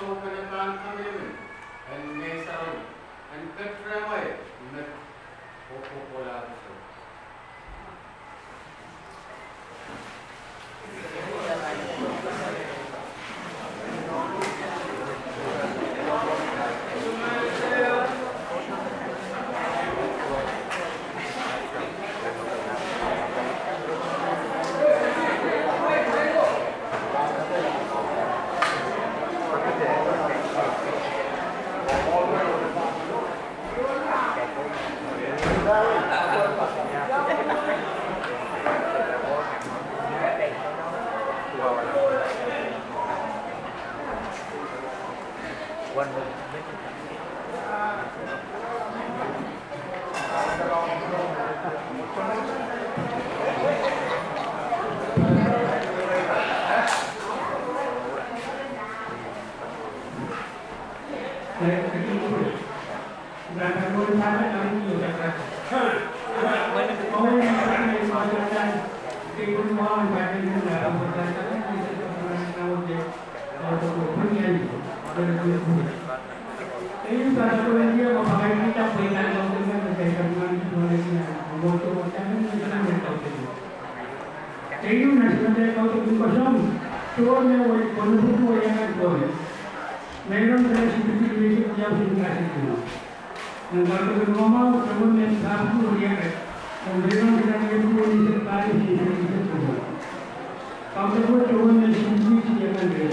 Sohan and Alcamimin, and Nesaron, and one dia kan. Memang kita yang tu di sekali situ situ tu. Kau tu tuan yang situ situ yang kan dia.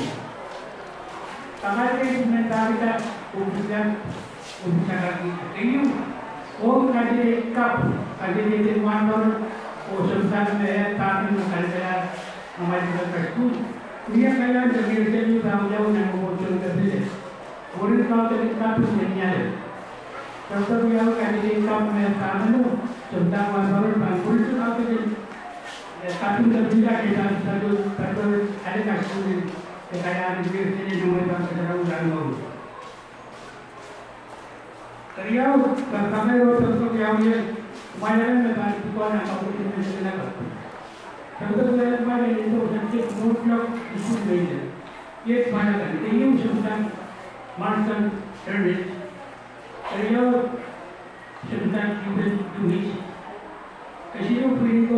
Tangan ini mentalita ujian ujian lagi. Kayu, oh kaji kap, kaji di mana o संस्थान में है ताकि वो कर गया हमारी तरफ़ school ये कला जगह से भी काम जाओ ना वो चल कर दे और इस काम के काम तो नहीं आए तब तक ये हो कि ये काम में काम है ना चिंता वातावरण काम पुलिस काम के काफ़ी तरीका के साथ साथ जो तत्व अरे का स्कूल के कया जगह से जो मैं काम कर रहा हूँ जान लो करिया समय वो तब तक क्या हुआ Mayaran na bali ko na kaputi na sila ka. Sabi ko na bali ito sa tip note block isu ngayon. Yet mana kan tingin sultan mansan service. Kaya sultan kuben tumis. Kasi yung pwede ko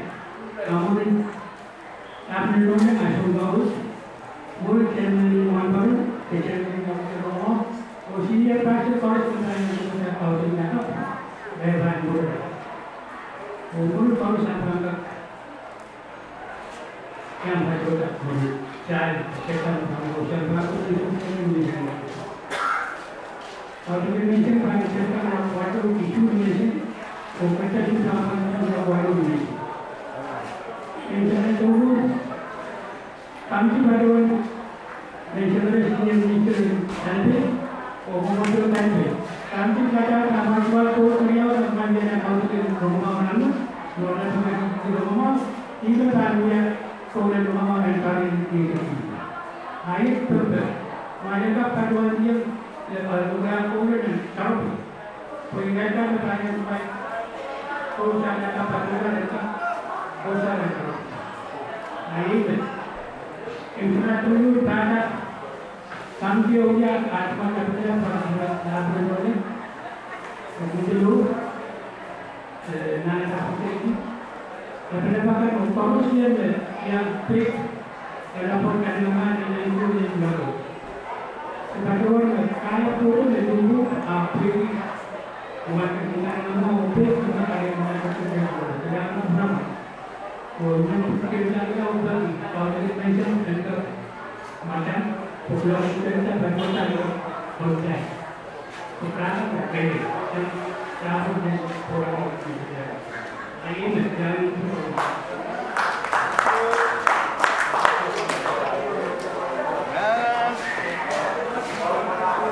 कामन कैबिनेटों में Isle का house मूल chairman Mohan भगत के chairman doctor Roma और senior adviser college panchayat में housing makeup वह भाई बोल रहा है और मूल कौन सा का क्या भाई बोल रहा है चार सेकंड हम को चल रहा है तो इसमें मिशन और जो मिशन फाइनेंशियल का वाटर इशू रिलेशन और कंस्ट्रक्शन का water relation dulu, kami baru National Senior Minister nanti, Omomodo nanti. Kami kata nama jual tu beliau dengan dia nak tahu ke rumah mana, rumah mana di rumah, itu tanya kau dan rumah mana kali di sini. Ayat berbeda. Mereka paduan dia orang kau dan tahu. Pengingatkan bertanya supaya kau jangan dapat paduan mereka, kau jangan tahu. Ayat. Internet dulu tanya kami punya atma kerja pada tahun ini. Kemudian lu, nana seperti ini. Kerana pakai umpama yang yang pik, laporan kandungan yang itu yang baru. Sebagai orang kaya turun dari dulu, apa buat kita nama pik kita kaya mana kerja baru. Tidak pernah. Untuk kerja kita untuk kalau kita mention untuk macam kita banyak kali. Sekarang dari orang kita. Ini menjadi